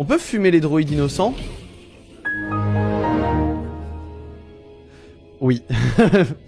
On peut fumer les droïdes innocents Oui.